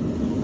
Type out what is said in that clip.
Yeah.